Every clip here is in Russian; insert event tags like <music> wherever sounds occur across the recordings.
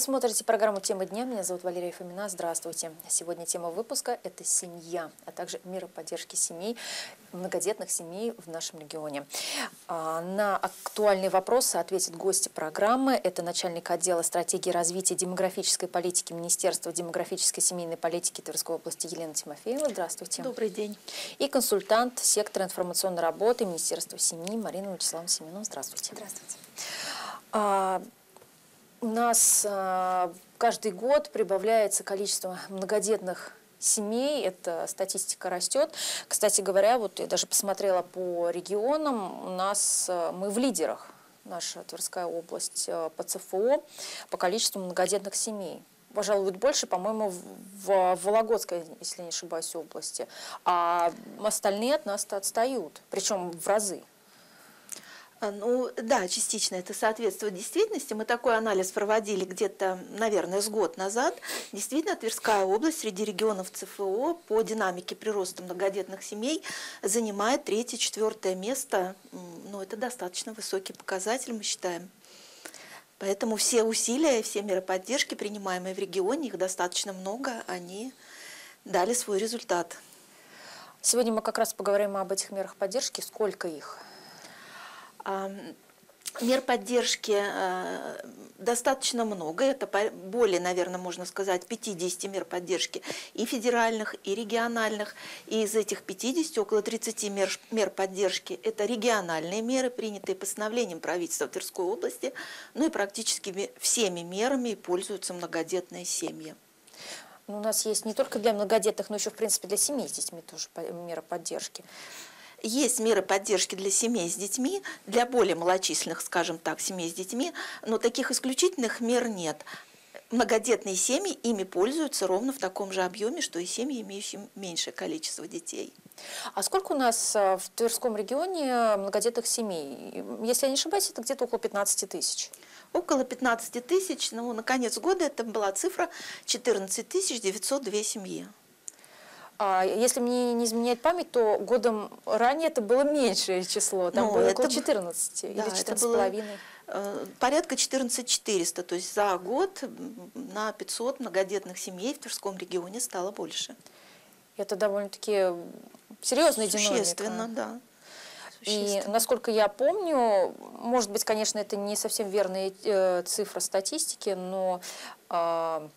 Вы смотрите программу «Тема дня». Меня зовут Валерия Фомина. Здравствуйте. Сегодня тема выпуска – это семья, а также меры поддержки семей, многодетных семей в нашем регионе. А, на актуальные вопросы ответят гости программы. Это начальник отдела стратегии развития демографической политики Министерства демографической семейной политики Тверской области Елена Тимофеева. Здравствуйте. Добрый день. И консультант сектора информационной работы Министерства семьи Марина Вячеславовна Семенова. Здравствуйте. Здравствуйте. У нас а, каждый год прибавляется количество многодетных семей, эта статистика растет. Кстати говоря, вот я даже посмотрела по регионам, у нас а, мы в лидерах, наша Тверская область а, по ЦФО, по количеству многодетных семей. Пожалуй, больше, по-моему, в Вологодской, если не ошибаюсь, области. А остальные от нас отстают, причем в разы. А, ну да, частично это соответствует действительности. Мы такой анализ проводили где-то, наверное, с год назад. Действительно, Тверская область среди регионов ЦФО по динамике прироста многодетных семей занимает третье-четвертое место. Ну, это достаточно высокий показатель, мы считаем. Поэтому все усилия, все меры поддержки, принимаемые в регионе, их достаточно много, они дали свой результат. Сегодня мы как раз поговорим об этих мерах поддержки. Сколько их? Мер поддержки э, достаточно много, это более, наверное, можно сказать, 50 мер поддержки и федеральных, и региональных. И из этих 50 около 30 мер, мер поддержки – это региональные меры, принятые постановлением правительства Тверской области, ну и практически всеми мерами пользуются многодетные семьи. Ну, у нас есть не только для многодетных, но еще, в принципе, для семей с детьми тоже мера поддержки. Есть меры поддержки для семей с детьми, для более малочисленных, скажем так, семей с детьми, но таких исключительных мер нет. Многодетные семьи ими пользуются ровно в таком же объеме, что и семьи, имеющие меньшее количество детей. А сколько у нас э, в Тверском регионе многодетных семей? Если я не ошибаюсь, это где-то около 15 тысяч. Около 15 тысяч, ну, на конец года это была цифра 14 902 семьи. А если мне не изменяет память, то годом ранее это было меньшее число, там ну, было около 14 да, или 14,5. Э, порядка 14 400, то есть за год на 500 многодетных семей в Тверском регионе стало больше. Это довольно-таки серьезная Существенно, динамика. да. И насколько я помню, может быть, конечно, это не совсем верная э, цифра статистики, но э,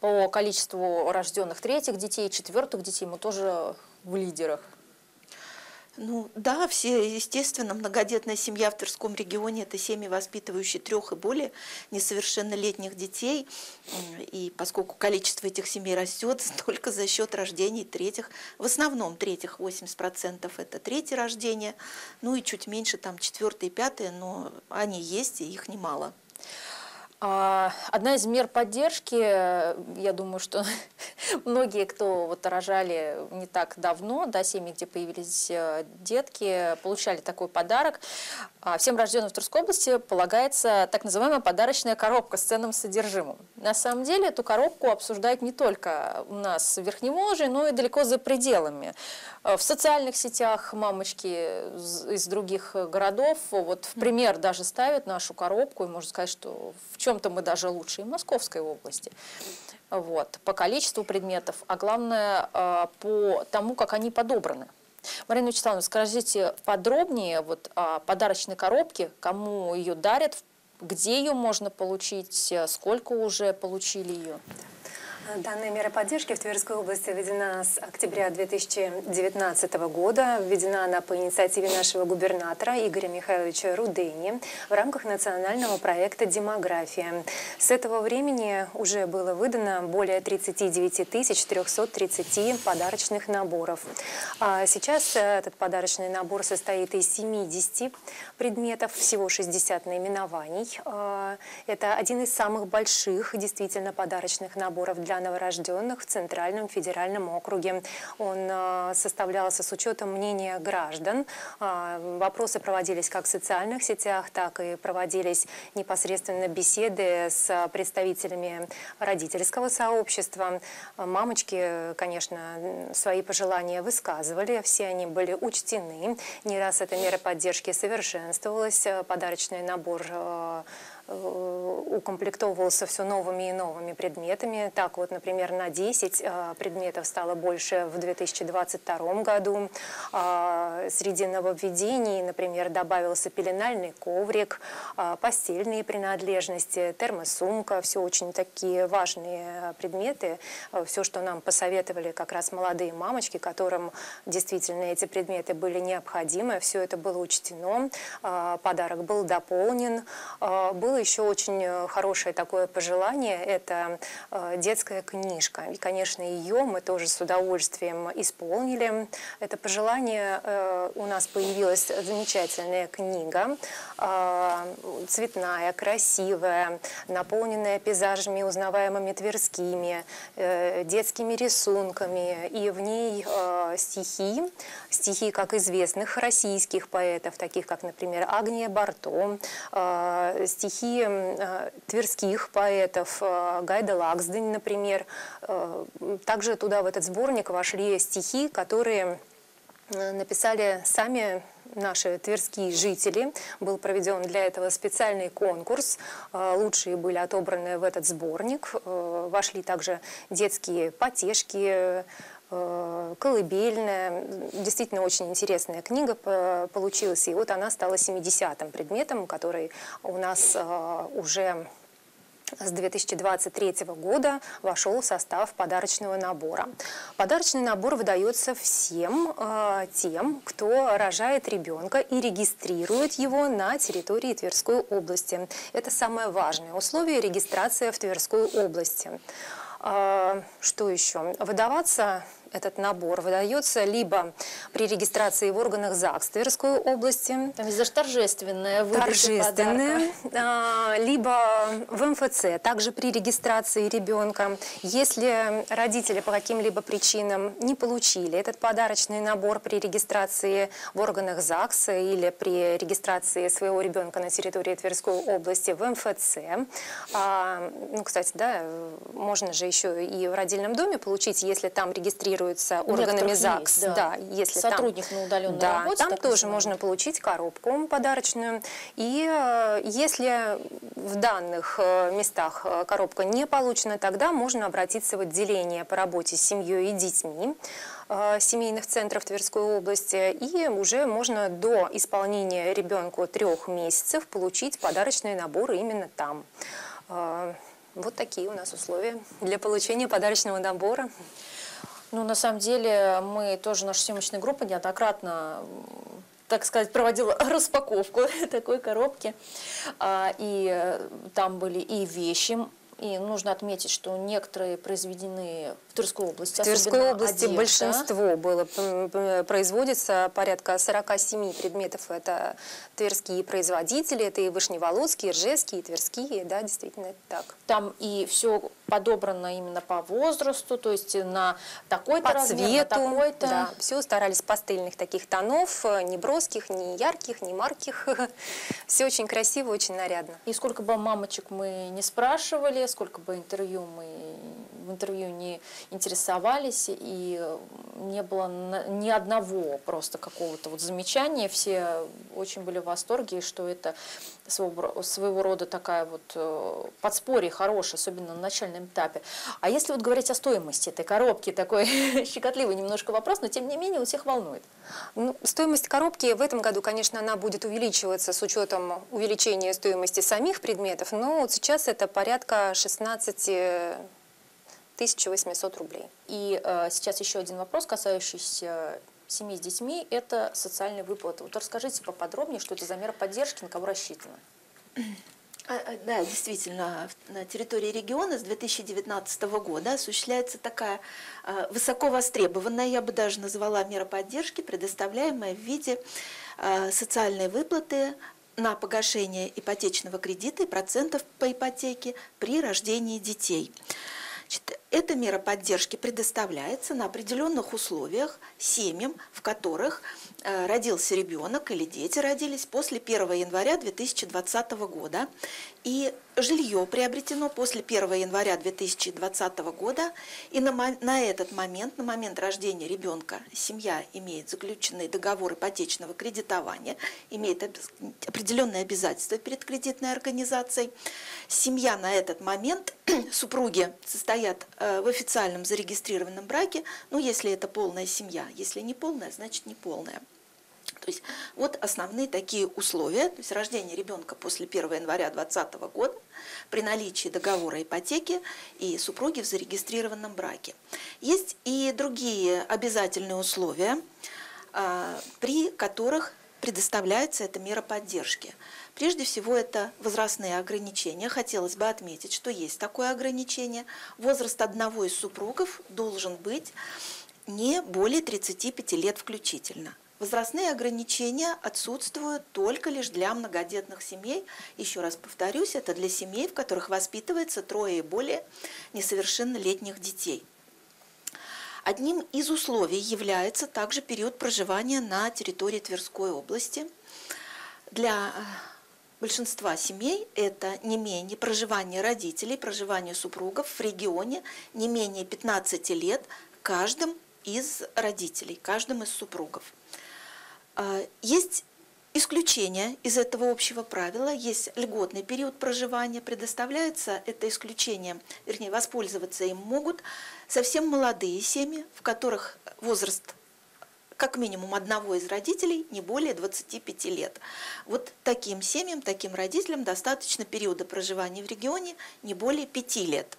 по количеству рожденных третьих детей, четвертых детей мы тоже в лидерах. Ну да, все, естественно, многодетная семья в Тверском регионе – это семьи, воспитывающие трех и более несовершеннолетних детей. И поскольку количество этих семей растет <laughs> только за счет рождений третьих, в основном третьих 80% – это третье рождение, ну и чуть меньше там четвертое и пятое, но они есть, и их немало. А, одна из мер поддержки, я думаю, что <laughs> многие, кто вот рожали не так давно, да, семьи, где появились э, детки, получали такой подарок. А, всем рожденным в Тверской области полагается так называемая подарочная коробка с ценным содержимым. На самом деле эту коробку обсуждают не только у нас в Верхневолжье, но и далеко за пределами. Э, в социальных сетях мамочки из других городов вот в пример даже ставят нашу коробку, и можно сказать, что в чем чем-то мы даже лучше и Московской области. Вот, по количеству предметов, а главное э, по тому, как они подобраны. Марина Вячеславовна, скажите подробнее вот, о подарочной коробке, кому ее дарят, где ее можно получить, сколько уже получили ее? Данная мера поддержки в Тверской области введена с октября 2019 года. Введена она по инициативе нашего губернатора Игоря Михайловича Рудени в рамках национального проекта «Демография». С этого времени уже было выдано более 39 330 подарочных наборов. А сейчас этот подарочный набор состоит из 70 предметов, всего 60 наименований. А, это один из самых больших действительно подарочных наборов для новорожденных в Центральном федеральном округе. Он э, составлялся с учетом мнения граждан. Э, вопросы проводились как в социальных сетях, так и проводились непосредственно беседы с представителями родительского сообщества. Мамочки, конечно, свои пожелания высказывали, все они были учтены. Не раз эта мера поддержки совершенствовалась. Подарочный набор укомплектовывался все новыми и новыми предметами. Так вот, например, на 10 предметов стало больше в 2022 году. Среди нововведений, например, добавился пеленальный коврик, постельные принадлежности, термосумка. Все очень такие важные предметы. Все, что нам посоветовали как раз молодые мамочки, которым действительно эти предметы были необходимы. Все это было учтено. Подарок был дополнен. Было еще очень хорошее такое пожелание. Это детская книжка. И, конечно, ее мы тоже с удовольствием исполнили. Это пожелание у нас появилась замечательная книга, цветная, красивая, наполненная пейзажами узнаваемыми тверскими, э, детскими рисунками. И в ней э, стихи, стихи как известных российских поэтов, таких как, например, Агния Барто, э, стихи тверских поэтов, Гайда Лаксдень, например. Также туда, в этот сборник, вошли стихи, которые написали сами наши тверские жители. Был проведен для этого специальный конкурс. Э, лучшие были отобраны в этот сборник. Э, вошли также детские потешки, э, колыбельная. Действительно очень интересная книга получилась. И вот она стала 70-м предметом, который у нас уже с 2023 года вошел в состав подарочного набора. Подарочный набор выдается всем э, тем, кто рожает ребенка и регистрирует его на территории Тверской области. Это самое важное условие регистрации в Тверской области. Э, что еще? Выдаваться этот набор выдается либо при регистрации в органах ЗАГС Тверской области. Там есть торжественная Торжественная. А, либо в МФЦ, также при регистрации ребенка. Если родители по каким-либо причинам не получили этот подарочный набор при регистрации в органах ЗАГС или при регистрации своего ребенка на территории Тверской области в МФЦ, а, ну, кстати, да, можно же еще и в родильном доме получить, если там регистрируется регистрируется органами ЗАГС. Есть, да. да, если Сотрудник там, на удаленной да, работе. Там тоже можно получить коробку подарочную. И э, если в данных э, местах э, коробка не получена, тогда можно обратиться в отделение по работе с семьей и детьми семейных центров Тверской области, и уже можно до исполнения ребенку трех месяцев получить подарочные наборы именно там. Вот такие у нас условия для получения подарочного набора. Ну, на самом деле, мы тоже, наша съемочная группа неоднократно так сказать, проводила <laughs> распаковку <laughs> такой коробки. А, и э, там были и вещи, и нужно отметить, что некоторые произведены в Тверской области. В Тверской области одежда. большинство было производится, порядка 47 предметов. Это тверские производители, это и Вышневолодские, и Ржевские, и Тверские, да, действительно это так. Там и все подобрано именно по возрасту, то есть на такой-то по размер, цвету, такой-то. Да, все старались пастельных таких тонов, не броских, не ярких, не марких. <laughs> Все очень красиво, очень нарядно. И сколько бы мамочек мы не спрашивали, сколько бы интервью мы в интервью не интересовались, и не было ни одного просто какого-то вот замечания. Все очень были в восторге, что это своего, своего рода такая вот э, подспорье хорошее, особенно на начальном этапе. А если вот говорить о стоимости этой коробки, такой <laughs> щекотливый немножко вопрос, но тем не менее у всех волнует. Ну, стоимость коробки в этом году, конечно, она будет увеличиваться с учетом увеличения стоимости самих предметов, но вот сейчас это порядка 16 1800 рублей. И э, сейчас еще один вопрос, касающийся семьи с детьми, это социальные выплаты. Вот расскажите поподробнее, что это за мера поддержки, на кого рассчитана. А, да, действительно, на территории региона с 2019 года осуществляется такая а, высоко востребованная, я бы даже назвала мера поддержки, предоставляемая в виде социальной выплаты на погашение ипотечного кредита и процентов по ипотеке при рождении детей. Значит, эта мера поддержки предоставляется на определенных условиях семьям, в которых э, родился ребенок или дети родились после 1 января 2020 года. И жилье приобретено после 1 января 2020 года, и на, на этот момент, на момент рождения ребенка, семья имеет заключенный договор ипотечного кредитования, имеет определенные обязательства перед кредитной организацией. Семья на этот момент, <clears throat> супруги состоят э, в официальном зарегистрированном браке, ну, если это полная семья, если не полная, значит не полная. То есть вот основные такие условия, то есть рождение ребенка после 1 января 2020 года при наличии договора ипотеки и супруги в зарегистрированном браке. Есть и другие обязательные условия, а, при которых предоставляется эта мера поддержки. Прежде всего, это возрастные ограничения. Хотелось бы отметить, что есть такое ограничение. Возраст одного из супругов должен быть не более 35 лет включительно. Возрастные ограничения отсутствуют только лишь для многодетных семей. Еще раз повторюсь, это для семей, в которых воспитывается трое и более несовершеннолетних детей. Одним из условий является также период проживания на территории Тверской области. Для э, большинства семей это не менее проживание родителей, проживание супругов в регионе не менее 15 лет каждым из родителей, каждым из супругов. А, есть исключение из этого общего правила, есть льготный период проживания, предоставляется это исключение, вернее, воспользоваться им могут совсем молодые семьи, в которых возраст как минимум одного из родителей не более 25 лет. Вот таким семьям, таким родителям достаточно периода проживания в регионе не более 5 лет.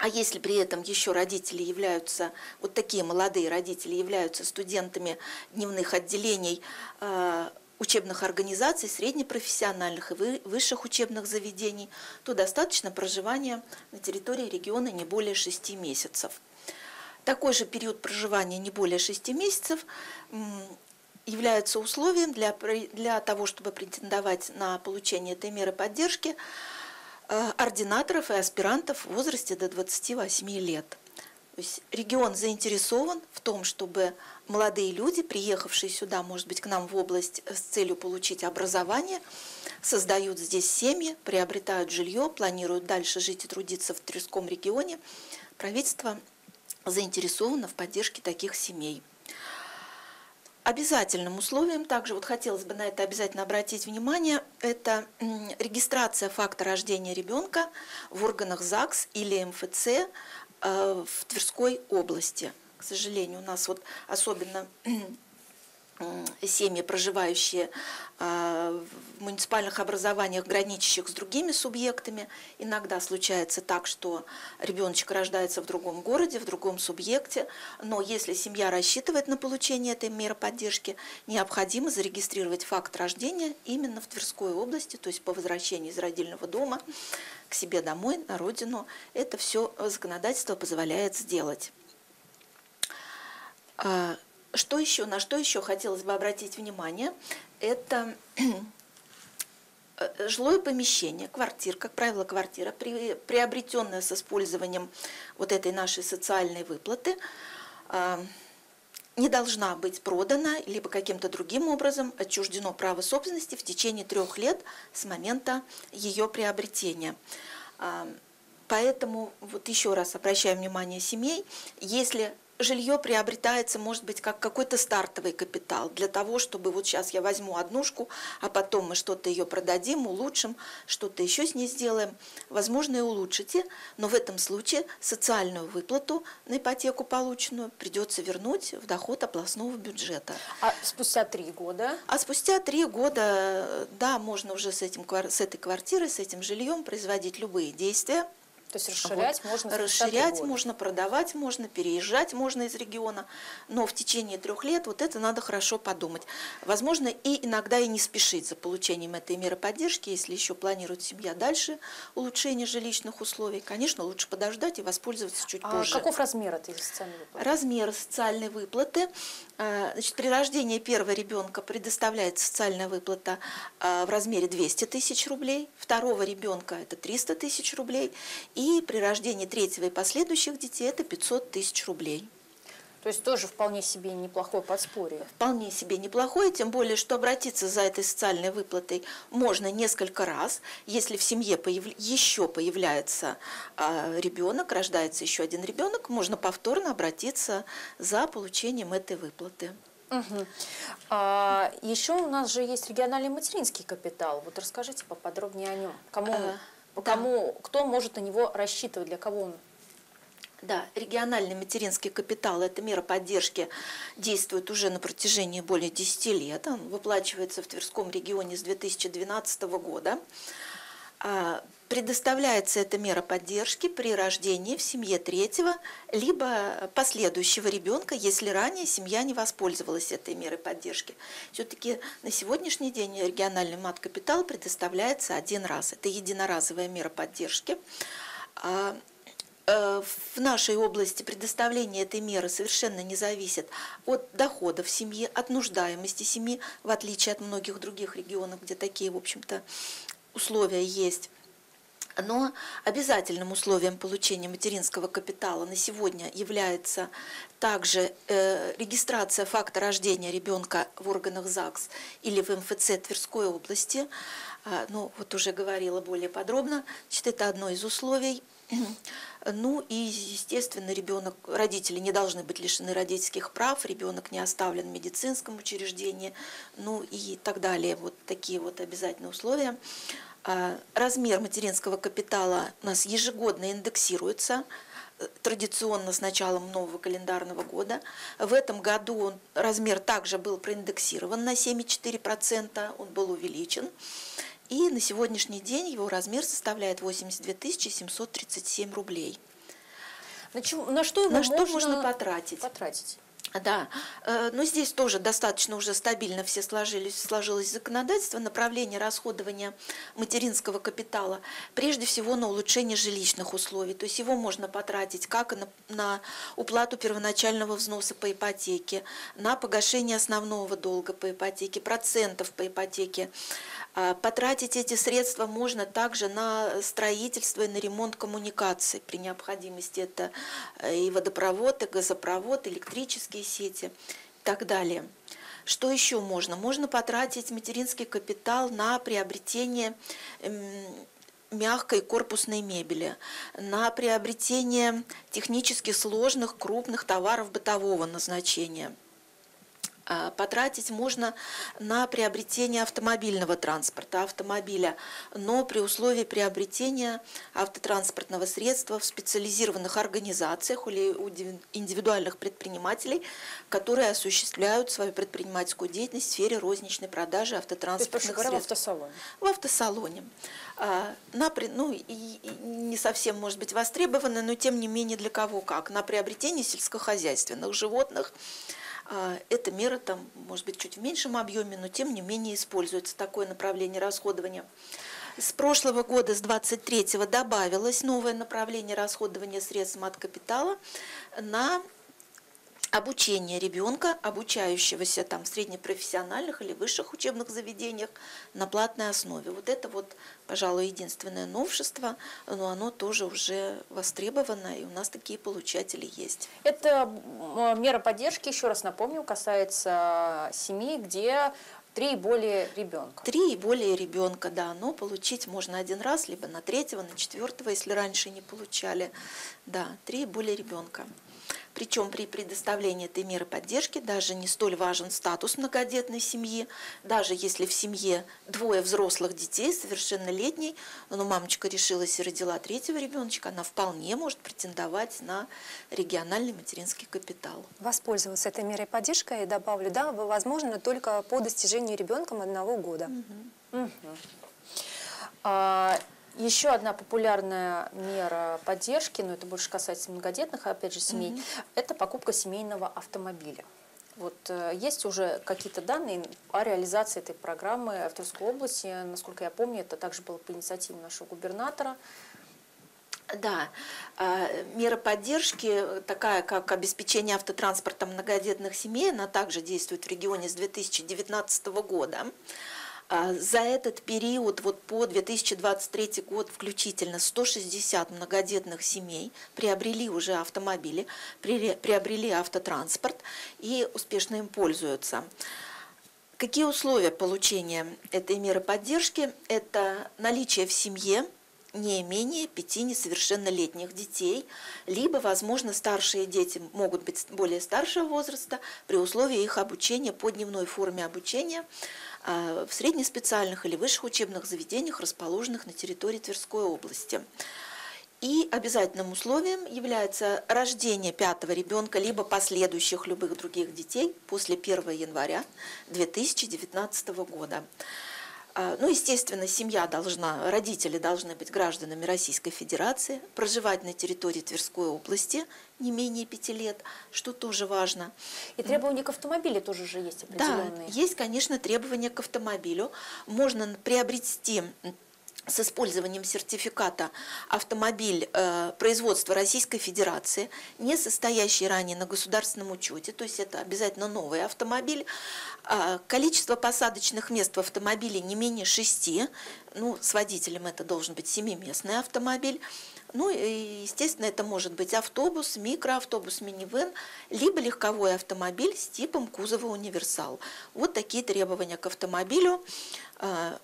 А если при этом еще родители являются, вот такие молодые родители являются студентами дневных отделений э, учебных организаций, среднепрофессиональных и высших учебных заведений, то достаточно проживания на территории региона не более 6 месяцев. Такой же период проживания не более 6 месяцев является условием для, для того, чтобы претендовать на получение этой меры поддержки – ординаторов и аспирантов в возрасте до 28 лет. То есть регион заинтересован в том, чтобы молодые люди, приехавшие сюда, может быть, к нам в область с целью получить образование, создают здесь семьи, приобретают жилье, планируют дальше жить и трудиться в Тверском регионе. Правительство заинтересовано в поддержке таких семей. Обязательным условием, также вот хотелось бы на это обязательно обратить внимание, это регистрация факта рождения ребенка в органах ЗАГС или МФЦ э, в Тверской области. К сожалению, у нас вот особенно семьи, проживающие а, в муниципальных образованиях, граничащих с другими субъектами. Иногда случается так, что ребеночек рождается в другом городе, в другом субъекте, но если семья рассчитывает на получение этой меры поддержки, необходимо зарегистрировать факт рождения именно в Тверской области, то есть по возвращении из родильного дома к себе домой, на родину. Это все законодательство позволяет сделать. Что еще, на что еще хотелось бы обратить внимание, это <clears throat> э, жилое помещение, квартир, как правило, квартира, приобретенная с использованием вот этой нашей социальной выплаты, а, не должна быть продана либо каким-то другим образом отчуждено право собственности в течение трех лет с момента ее приобретения. А, поэтому вот еще раз обращаю внимание семей, если жилье приобретается, может быть, как какой-то стартовый капитал для того, чтобы вот сейчас я возьму однушку, а потом мы что-то ее продадим, улучшим, что-то еще с ней сделаем. Возможно, и улучшите, но в этом случае социальную выплату на ипотеку полученную придется вернуть в доход областного бюджета. А спустя три года? А спустя три года, да, можно уже с, этим, с этой квартирой, с этим жильем производить любые действия, то есть расширять вот. можно Расширять года. можно, продавать можно, переезжать можно из региона, но в течение трех лет вот это надо хорошо подумать. Возможно, и иногда и не спешить за получением этой меры поддержки, если еще планирует семья дальше улучшение жилищных условий. Конечно, лучше подождать и воспользоваться чуть а позже. Каков размер этой социальной выплаты? Размер социальной выплаты. Э, значит, при рождении первого ребенка предоставляется социальная выплата э, в размере 200 тысяч рублей, второго ребенка это 300 тысяч рублей, и при рождении третьего и последующих детей это 500 тысяч рублей. То есть тоже вполне себе неплохое подспорье. Вполне себе неплохое, тем более, что обратиться за этой социальной выплатой можно несколько раз. Если в семье появ... еще появляется а, ребенок, рождается еще один ребенок, можно повторно обратиться за получением этой выплаты. Угу. А, еще у нас же есть региональный материнский капитал. Вот расскажите поподробнее о нем. Кому, а, кому. Кто может на него рассчитывать, для кого он да, региональный материнский капитал – это мера поддержки, действует уже на протяжении более 10 лет. Он выплачивается в Тверском регионе с 2012 года. Предоставляется эта мера поддержки при рождении в семье третьего либо последующего ребенка, если ранее семья не воспользовалась этой мерой поддержки. Все-таки на сегодняшний день региональный мат-капитал предоставляется один раз. Это единоразовая мера поддержки. А, Э, в нашей области предоставление этой меры совершенно не зависит от доходов семьи, от нуждаемости семьи, в отличие от многих других регионов, где такие, в общем-то, условия есть. Но обязательным условием получения материнского капитала на сегодня является также э, регистрация факта рождения ребенка в органах ЗАГС или в МФЦ Тверской области. А, ну, вот уже говорила более подробно. Значит, это одно из условий. <clears throat> Ну и, естественно, ребенок, родители не должны быть лишены родительских прав, ребенок не оставлен в медицинском учреждении, ну и так далее. Вот такие вот обязательные условия. А, размер материнского капитала у нас ежегодно индексируется, э, традиционно с началом нового календарного года. В этом году размер также был проиндексирован на 7,4%, он был увеличен. И на сегодняшний день его размер составляет 82 737 рублей. На, чем, на что его на можно, что можно потратить? потратить? Да, э, но здесь тоже достаточно уже стабильно все сложились, сложилось законодательство, направление расходования материнского капитала, прежде всего на улучшение жилищных условий. То есть его можно потратить как на, на уплату первоначального взноса по ипотеке, на погашение основного долга по ипотеке, процентов по ипотеке, потратить эти средства можно также на строительство и на ремонт коммуникаций. При необходимости это э, и водопровод, и газопровод, электрические сети и так далее. Что еще можно? Можно потратить материнский капитал на приобретение мягкой корпусной мебели, на приобретение технически сложных крупных товаров бытового назначения – а, потратить можно на приобретение автомобильного транспорта, автомобиля, но при условии приобретения автотранспортного средства в специализированных организациях или у индивидуальных предпринимателей, которые осуществляют свою предпринимательскую деятельность в сфере розничной продажи автотранспортных То есть, говоря, средств. в автосалоне? В автосалоне. А, на, ну, и, и не совсем, может быть, востребованы, но тем не менее для кого как. На приобретение сельскохозяйственных животных, эта мера там, может быть, чуть в меньшем объеме, но тем не менее используется такое направление расходования. С прошлого года, с 23-го, добавилось новое направление расходования средств от капитала на обучение ребенка, обучающегося там в среднепрофессиональных или высших учебных заведениях на платной основе. Вот это вот, пожалуй, единственное новшество, но оно тоже уже востребовано, и у нас такие получатели есть. Это мера поддержки, еще раз напомню, касается семей, где Три и более ребенка. Три и более ребенка, да. Но получить можно один раз, либо на третьего, на четвертого, если раньше не получали. Да, три и более ребенка. Причем при предоставлении этой меры поддержки даже не столь важен статус многодетной семьи, даже если в семье двое взрослых детей, совершеннолетний, но мамочка решилась и родила третьего ребеночка, она вполне может претендовать на региональный материнский капитал. Воспользоваться этой мерой поддержки, я добавлю, да, возможно только по достижению ребенком одного года. Угу. Угу. А, еще одна популярная мера поддержки, но это больше касается многодетных, опять же, семей, угу. это покупка семейного автомобиля. Вот э, есть уже какие-то данные о реализации этой программы в Тверской области. Насколько я помню, это также было по инициативе нашего губернатора. Да, а, мера поддержки, такая как обеспечение автотранспортом многодетных семей, она также действует в регионе с 2019 года. А, за этот период, вот по 2023 год включительно, 160 многодетных семей приобрели уже автомобили, приобрели автотранспорт и успешно им пользуются. Какие условия получения этой меры поддержки? Это наличие в семье не менее пяти несовершеннолетних детей, либо, возможно, старшие дети могут быть более старшего возраста при условии их обучения по дневной форме обучения а, в среднеспециальных или высших учебных заведениях, расположенных на территории Тверской области. И обязательным условием является рождение пятого ребенка, либо последующих любых других детей после 1 января 2019 года. А, ну, естественно, семья должна, родители должны быть гражданами Российской Федерации, проживать на территории Тверской области не менее пяти лет, что тоже важно. И требования к автомобилю тоже же есть определенные. Да, есть, конечно, требования к автомобилю. Можно приобрести с использованием сертификата автомобиль э, производства Российской Федерации, не состоящий ранее на государственном учете, то есть это обязательно новый автомобиль. Э, количество посадочных мест в автомобиле не менее шести, ну, с водителем это должен быть семиместный автомобиль. Ну и, естественно, это может быть автобус, микроавтобус, минивэн, либо легковой автомобиль с типом кузова универсал. Вот такие требования к автомобилю. Э,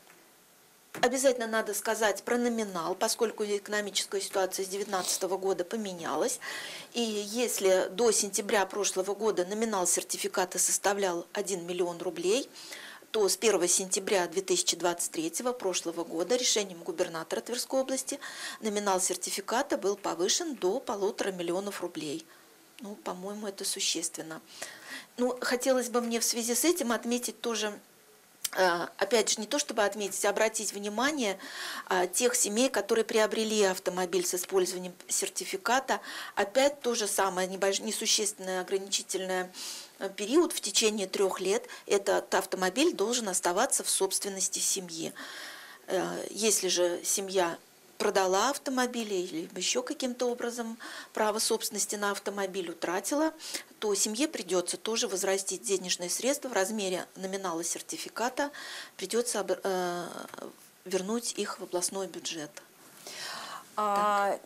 Обязательно надо сказать про номинал, поскольку экономическая ситуация с 2019 года поменялась. И если до сентября прошлого года номинал сертификата составлял 1 миллион рублей, то с 1 сентября 2023 прошлого года решением губернатора Тверской области номинал сертификата был повышен до полутора миллионов рублей. Ну, по-моему, это существенно. Ну, хотелось бы мне в связи с этим отметить тоже опять же, не то чтобы отметить, а обратить внимание а, тех семей, которые приобрели автомобиль с использованием сертификата. Опять то же самое, несущественное ограничительное э, период в течение трех лет этот автомобиль должен оставаться в собственности семьи. Э, если же семья продала автомобиль или еще каким-то образом право собственности на автомобиль утратила, то семье придется тоже возрастить денежные средства в размере номинала сертификата, придется э, вернуть их в областной бюджет. А,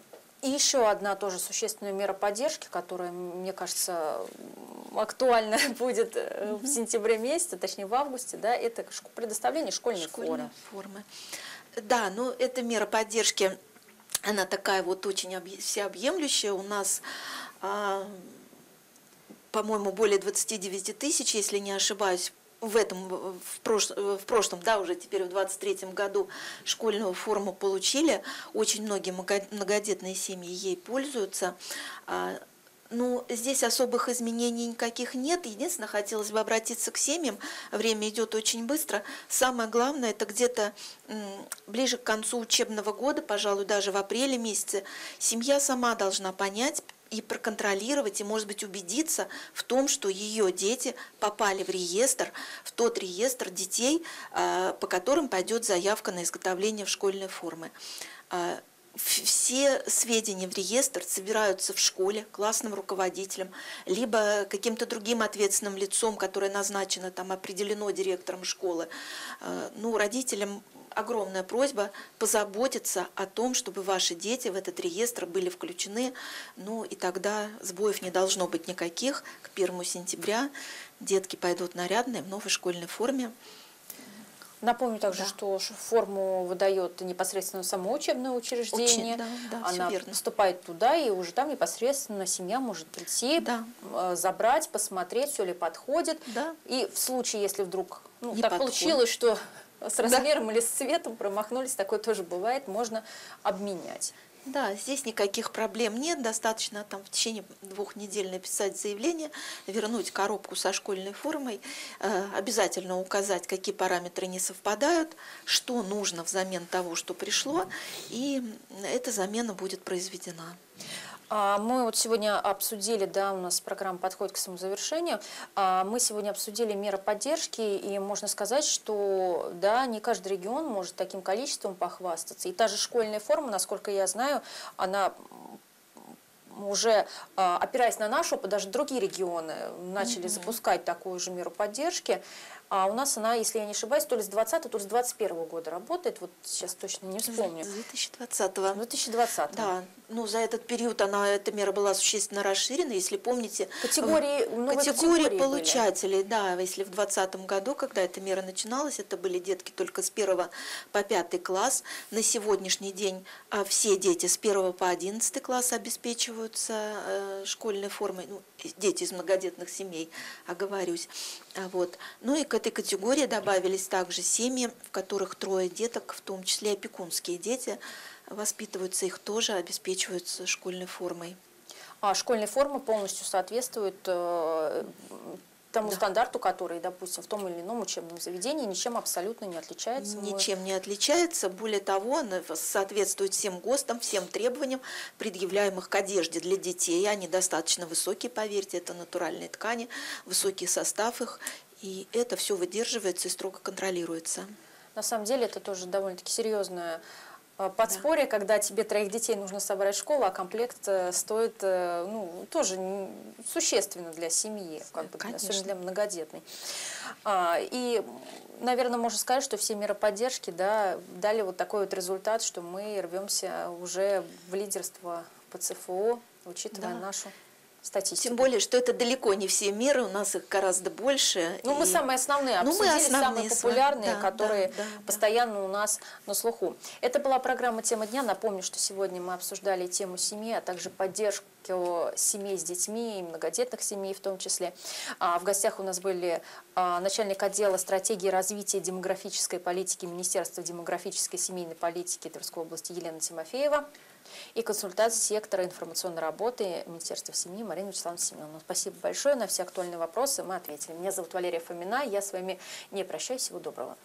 и еще одна тоже существенная мера поддержки, которая, мне кажется, актуальна <laughs> будет mm в сентябре месяце, точнее в августе, да, это предоставление школьной, школьной формы. формы. Да, ну эта мера поддержки, она такая вот очень всеобъемлющая. У нас, а, по-моему, более 29 тысяч, если не ошибаюсь, в этом, в, прош, в прошлом, да, уже теперь в 23 году школьную форму получили. Очень многие многодетные семьи ей пользуются. А, ну, здесь особых изменений никаких нет. Единственное, хотелось бы обратиться к семьям. Время идет очень быстро. Самое главное, это где-то ближе к концу учебного года, пожалуй, даже в апреле месяце, семья сама должна понять, и проконтролировать, и, может быть, убедиться в том, что ее дети попали в реестр, в тот реестр детей, а, по которым пойдет заявка на изготовление в школьной формы. Все сведения в реестр собираются в школе классным руководителем, либо каким-то другим ответственным лицом, которое назначено, там определено директором школы. Э, ну, родителям огромная просьба позаботиться о том, чтобы ваши дети в этот реестр были включены, ну и тогда сбоев не должно быть никаких. К 1 сентября детки пойдут нарядные в новой школьной форме. Напомню также, да. что форму выдает непосредственно само учебное учреждение. Очень, да, да, Она поступает туда, и уже там непосредственно семья может прийти, да. Э, забрать, посмотреть, все ли подходит. Да. И в случае, если вдруг ну, так подходит. получилось, что с размером да. или с цветом промахнулись, такое тоже бывает, можно обменять. Да, здесь никаких проблем нет, достаточно там в течение двух недель написать заявление, вернуть коробку со школьной формой, э, обязательно указать, какие параметры не совпадают, что нужно взамен того, что пришло, и эта замена будет произведена. А, мы вот сегодня обсудили, да, у нас программа подходит к самозавершению, а, мы сегодня обсудили меры поддержки, и можно сказать, что, да, не каждый регион может таким количеством похвастаться. И та же школьная форма, насколько я знаю, она уже опираясь на наш опыт, даже другие регионы начали mm -hmm. запускать такую же меру поддержки. А у нас она, если я не ошибаюсь, то ли с 20 то ли с 21 года работает. Вот сейчас точно не вспомню. С 2020 2020 Да, ну за этот период она, эта мера была существенно расширена, если помните. Категории, в- ну, категории категории были. получателей, да, если в 2020 году, когда эта мера начиналась, это были детки только с 1 по 5 класс. На сегодняшний день а, все дети с 1 по 11 класс обеспечиваются э, школьной формой, ну, дети из многодетных семей, оговорюсь. А Вот. Ну и к этой категории добавились также семьи, в которых трое деток, в том числе опекунские дети, воспитываются, их тоже обеспечиваются школьной формой. А школьная форма полностью соответствует э, тому Да. стандарту, который, допустим, в том или ином учебном заведении ничем абсолютно не отличается. Ничем не отличается. Более того, она соответствует всем ГОСТам, всем требованиям, предъявляемых к одежде для детей. Они достаточно высокие, поверьте, это натуральные ткани, высокий состав их. И это все выдерживается и строго контролируется. На самом деле это тоже довольно-таки серьезное э, подспорье, когда тебе троих детей нужно собрать в школу, а комплект э, стоит э, ну, тоже существенно для семьи, как бы, Конечно. особенно для многодетной. А, И, наверное, можно сказать, что все меры поддержки да, дали вот такой вот результат, что мы рвемся уже в лидерство по ЦФО, учитывая Да. нашу статистику. Тем более, что это далеко не все меры, у нас их гораздо больше. Ну, мы И- самые основные Ну, мы обсудили, самые основные с вами, популярные, да, которые да, да, да. постоянно у нас на слуху. Это была программа «Тема дня». Напомню, что сегодня мы обсуждали тему семьи, а также поддержку семей с детьми и многодетных семей в том числе. А, В гостях у нас были а, начальник отдела стратегии развития демографической политики Министерства демографической и семейной политики Тверской области Елена Тимофеева и консультант сектора информационной работы Министерства семьи Марина Вячеславовна Семеновна. Спасибо большое. На все актуальные вопросы мы ответили. Меня зовут Валерия Фомина. Я с вами не прощаюсь. Всего доброго.